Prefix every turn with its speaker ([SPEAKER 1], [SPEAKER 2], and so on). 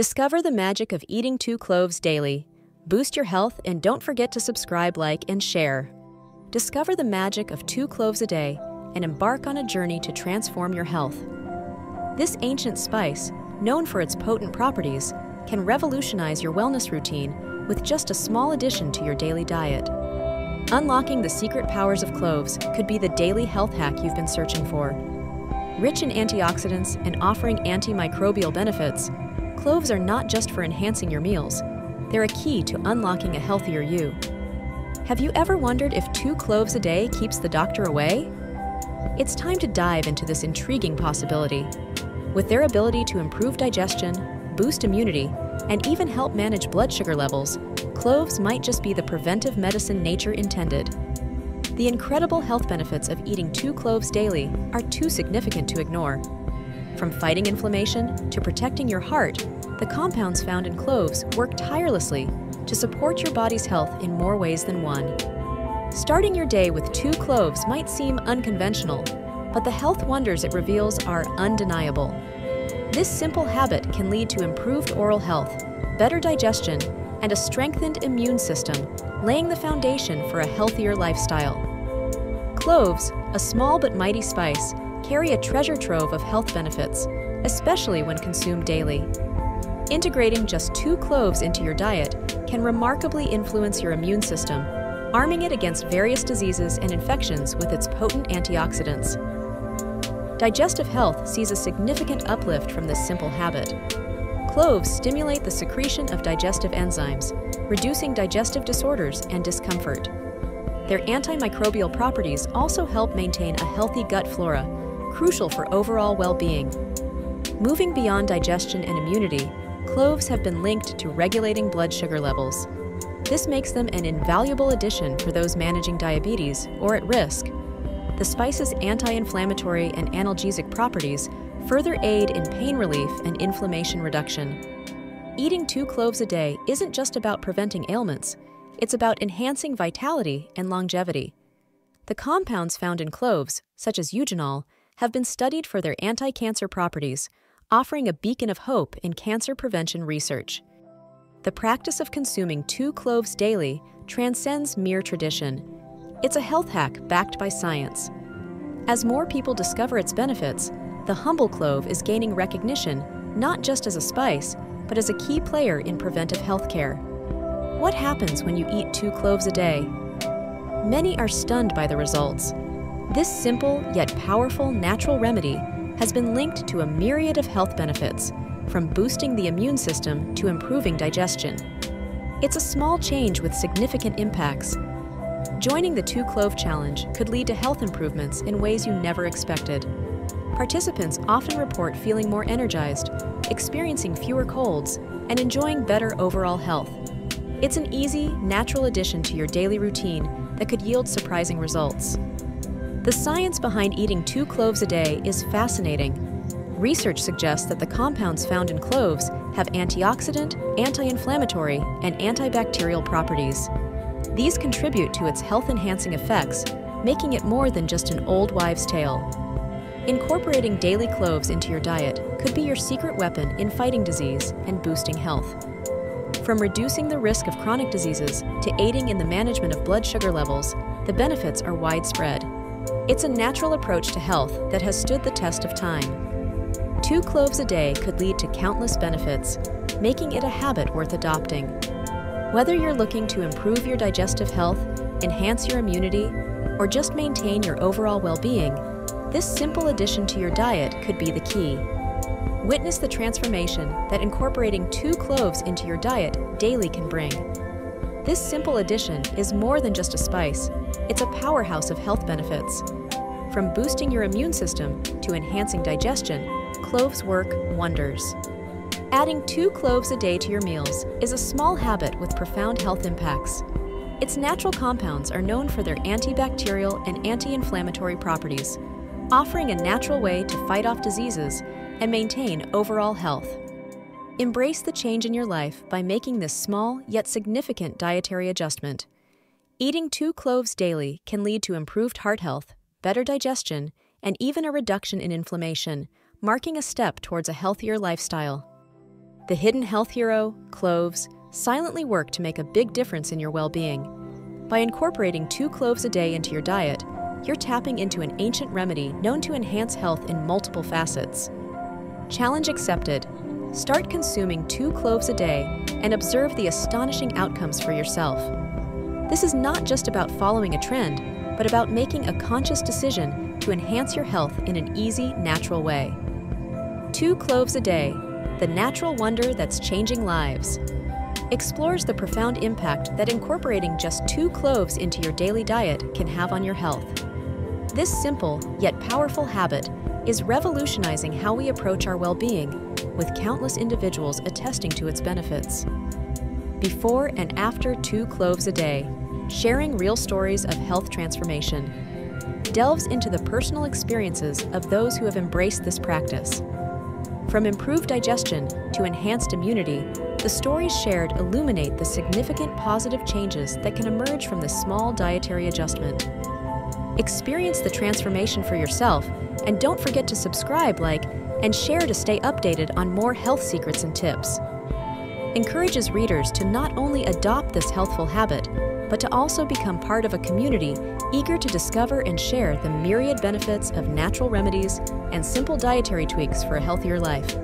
[SPEAKER 1] Discover the magic of eating two cloves daily. Boost your health and don't forget to subscribe, like, and share. Discover the magic of two cloves a day and embark on a journey to transform your health. This ancient spice, known for its potent properties, can revolutionize your wellness routine with just a small addition to your daily diet. Unlocking the secret powers of cloves could be the daily health hack you've been searching for. Rich in antioxidants and offering antimicrobial benefits, cloves are not just for enhancing your meals, they're a key to unlocking a healthier you. Have you ever wondered if two cloves a day keeps the doctor away? It's time to dive into this intriguing possibility. With their ability to improve digestion, boost immunity, and even help manage blood sugar levels, cloves might just be the preventive medicine nature intended. The incredible health benefits of eating two cloves daily are too significant to ignore. From fighting inflammation to protecting your heart, the compounds found in cloves work tirelessly to support your body's health in more ways than one. Starting your day with two cloves might seem unconventional, but the health wonders it reveals are undeniable. This simple habit can lead to improved oral health, better digestion, and a strengthened immune system, laying the foundation for a healthier lifestyle. Cloves, a small but mighty spice, carry a treasure trove of health benefits, especially when consumed daily. Integrating just two cloves into your diet can remarkably influence your immune system, arming it against various diseases and infections with its potent antioxidants. Digestive health sees a significant uplift from this simple habit. Cloves stimulate the secretion of digestive enzymes, reducing digestive disorders and discomfort. Their antimicrobial properties also help maintain a healthy gut flora, crucial for overall well being. Moving beyond digestion and immunity, cloves have been linked to regulating blood sugar levels. This makes them an invaluable addition for those managing diabetes or at risk. The spice's anti inflammatory and analgesic properties further aid in pain relief and inflammation reduction. Eating two cloves a day isn't just about preventing ailments, it's about enhancing vitality and longevity. The compounds found in cloves, such as eugenol, have been studied for their anti cancer properties, offering a beacon of hope in cancer prevention research. The practice of consuming two cloves daily transcends mere tradition. It's a health hack backed by science. As more people discover its benefits, the humble clove is gaining recognition not just as a spice, but as a key player in preventive health care. What happens when you eat two cloves a day? Many are stunned by the results. This simple yet powerful natural remedy has been linked to a myriad of health benefits, from boosting the immune system to improving digestion. It's a small change with significant impacts. Joining the Two Clove Challenge could lead to health improvements in ways you never expected. Participants often report feeling more energized, experiencing fewer colds, and enjoying better overall health. It's an easy, natural addition to your daily routine that could yield surprising results. The science behind eating two cloves a day is fascinating. Research suggests that the compounds found in cloves have antioxidant, anti inflammatory, and antibacterial properties. These contribute to its health enhancing effects, making it more than just an old wives' tale. Incorporating daily cloves into your diet could be your secret weapon in fighting disease and boosting health. From reducing the risk of chronic diseases to aiding in the management of blood sugar levels, the benefits are widespread. It's a natural approach to health that has stood the test of time. Two cloves a day could lead to countless benefits, making it a habit worth adopting. Whether you're looking to improve your digestive health, enhance your immunity, or just maintain your overall well being, this simple addition to your diet could be the key. Witness the transformation that incorporating two cloves into your diet daily can bring. This simple addition is more than just a spice, it's a powerhouse of health benefits. From boosting your immune system to enhancing digestion, cloves work wonders. Adding two cloves a day to your meals is a small habit with profound health impacts. Its natural compounds are known for their antibacterial and anti inflammatory properties, offering a natural way to fight off diseases and maintain overall health. Embrace the change in your life by making this small yet significant dietary adjustment. Eating two cloves daily can lead to improved heart health, better digestion, and even a reduction in inflammation, marking a step towards a healthier lifestyle. The hidden health hero, cloves, silently work to make a big difference in your well being. By incorporating two cloves a day into your diet, you're tapping into an ancient remedy known to enhance health in multiple facets. Challenge accepted. Start consuming two cloves a day and observe the astonishing outcomes for yourself. This is not just about following a trend, but about making a conscious decision to enhance your health in an easy, natural way. Two cloves a day, the natural wonder that's changing lives explores the profound impact that incorporating just two cloves into your daily diet can have on your health. This simple yet powerful habit is revolutionizing how we approach our well being, with countless individuals attesting to its benefits. Before and after two cloves a day, sharing real stories of health transformation delves into the personal experiences of those who have embraced this practice. From improved digestion to enhanced immunity, the stories shared illuminate the significant positive changes that can emerge from this small dietary adjustment. Experience the transformation for yourself, and don't forget to subscribe, like, and share to stay updated on more health secrets and tips. Encourages readers to not only adopt this healthful habit, but to also become part of a community eager to discover and share the myriad benefits of natural remedies and simple dietary tweaks for a healthier life.